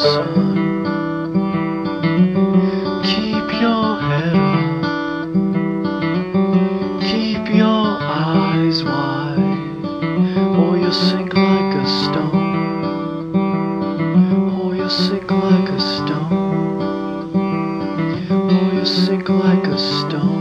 Keep your head up, keep your eyes wide, or you sink like a stone, or you sink like a stone, or you sink like a stone.